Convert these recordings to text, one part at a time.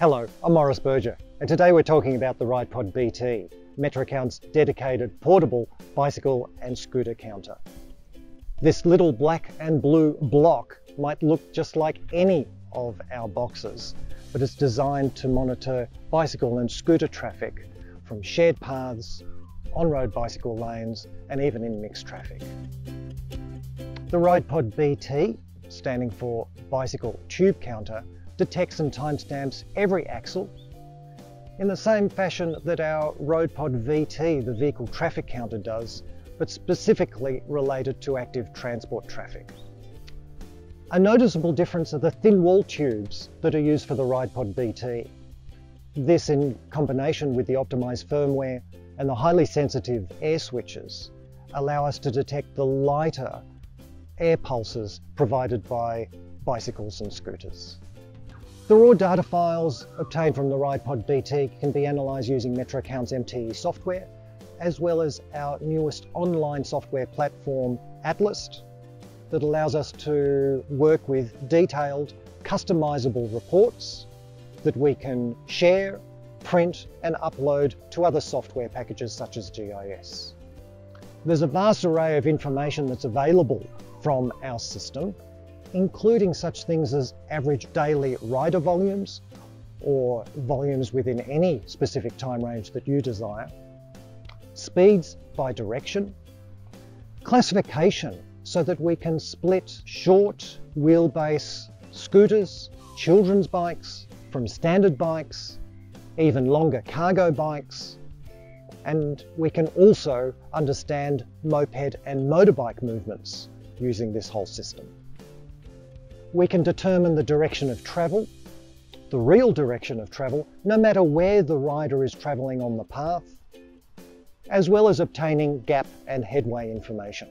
Hello, I'm Morris Berger, and today we're talking about the RidePod BT, MetroCount's dedicated portable bicycle and scooter counter. This little black and blue block might look just like any of our boxes, but it's designed to monitor bicycle and scooter traffic from shared paths, on-road bicycle lanes, and even in mixed traffic. The RidePod BT, standing for Bicycle Tube Counter, detects and timestamps every axle in the same fashion that our RoadPod VT, the vehicle traffic counter does, but specifically related to active transport traffic. A noticeable difference are the thin wall tubes that are used for the RidePod BT. This in combination with the optimized firmware and the highly sensitive air switches allow us to detect the lighter air pulses provided by bicycles and scooters. The raw data files obtained from the RidePod BT can be analysed using MetroCount's MTE software, as well as our newest online software platform, Atlas, that allows us to work with detailed, customisable reports that we can share, print and upload to other software packages such as GIS. There's a vast array of information that's available from our system including such things as average daily rider volumes or volumes within any specific time range that you desire, speeds by direction, classification so that we can split short wheelbase scooters, children's bikes from standard bikes, even longer cargo bikes, and we can also understand moped and motorbike movements using this whole system we can determine the direction of travel, the real direction of travel, no matter where the rider is travelling on the path, as well as obtaining gap and headway information.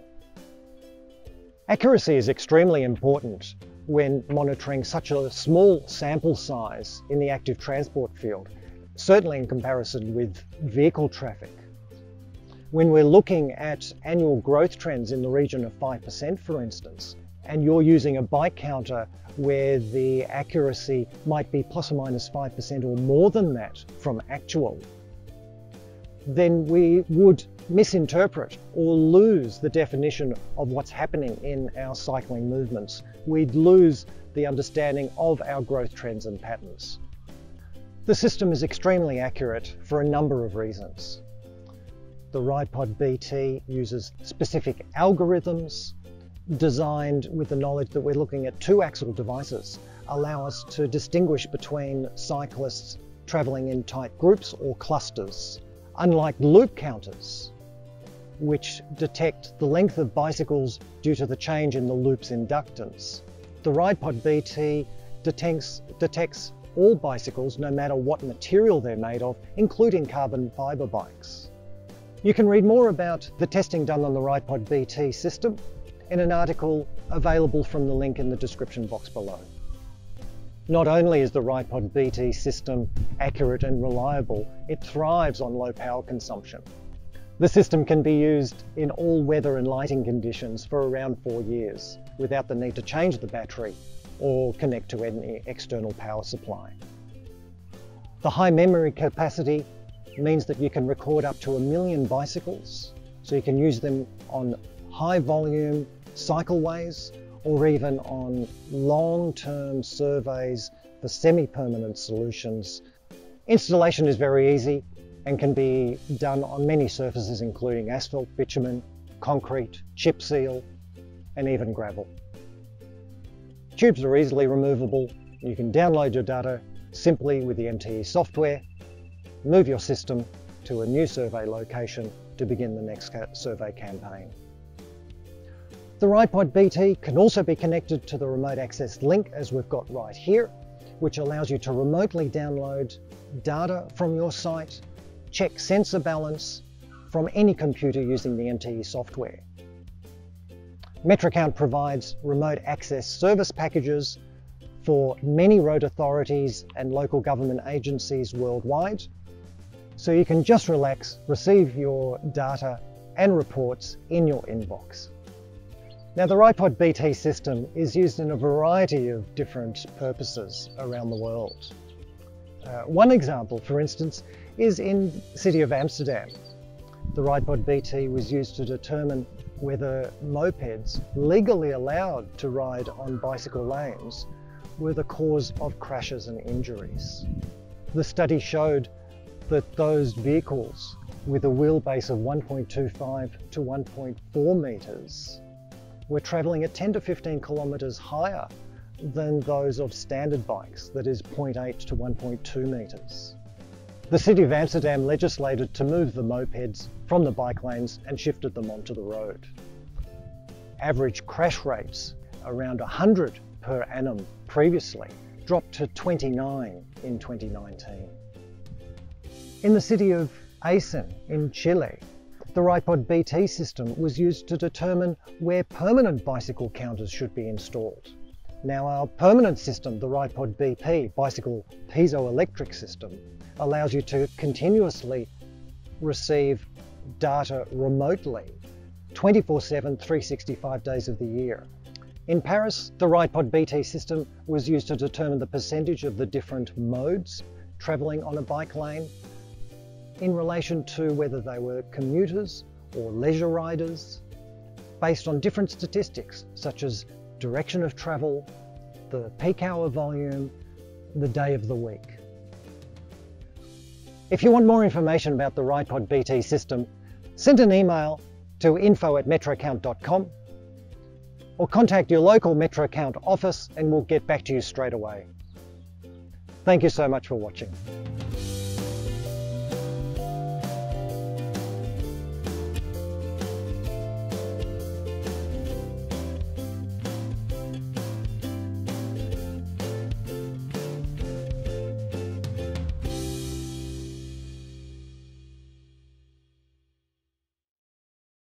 Accuracy is extremely important when monitoring such a small sample size in the active transport field, certainly in comparison with vehicle traffic. When we're looking at annual growth trends in the region of 5%, for instance, and you're using a bike counter where the accuracy might be plus or minus 5% or more than that from actual, then we would misinterpret or lose the definition of what's happening in our cycling movements. We'd lose the understanding of our growth trends and patterns. The system is extremely accurate for a number of reasons. The RidePod BT uses specific algorithms designed with the knowledge that we're looking at two axle devices allow us to distinguish between cyclists travelling in tight groups or clusters, unlike loop counters, which detect the length of bicycles due to the change in the loop's inductance. The RidePod BT detects, detects all bicycles no matter what material they're made of, including carbon fibre bikes. You can read more about the testing done on the RidePod BT system in an article available from the link in the description box below. Not only is the RidePod BT system accurate and reliable, it thrives on low power consumption. The system can be used in all weather and lighting conditions for around four years without the need to change the battery or connect to any external power supply. The high memory capacity means that you can record up to a million bicycles, so you can use them on high volume cycleways or even on long-term surveys for semi-permanent solutions. Installation is very easy and can be done on many surfaces including asphalt, bitumen, concrete, chip seal and even gravel. Tubes are easily removable. You can download your data simply with the MTE software, move your system to a new survey location to begin the next survey campaign. The RidePod BT can also be connected to the remote access link as we've got right here, which allows you to remotely download data from your site, check sensor balance from any computer using the MTE software. MetroCount provides remote access service packages for many road authorities and local government agencies worldwide. So you can just relax, receive your data and reports in your inbox. Now the RidePod BT system is used in a variety of different purposes around the world. Uh, one example, for instance, is in the City of Amsterdam. The RidePod BT was used to determine whether mopeds legally allowed to ride on bicycle lanes were the cause of crashes and injuries. The study showed that those vehicles with a wheelbase of 1.25 to 1.4 metres were travelling at 10 to 15 kilometres higher than those of standard bikes, that is 0.8 to 1.2 metres. The City of Amsterdam legislated to move the mopeds from the bike lanes and shifted them onto the road. Average crash rates around 100 per annum previously dropped to 29 in 2019. In the city of Aysén in Chile, the RidePod BT system was used to determine where permanent bicycle counters should be installed. Now our permanent system, the RidePod BP bicycle piezoelectric system, allows you to continuously receive data remotely 24 7, 365 days of the year. In Paris, the RidePod BT system was used to determine the percentage of the different modes travelling on a bike lane in relation to whether they were commuters or leisure riders, based on different statistics such as direction of travel, the peak hour volume, the day of the week. If you want more information about the RidePod BT system, send an email to info at metrocount.com or contact your local MetroCount office and we'll get back to you straight away. Thank you so much for watching.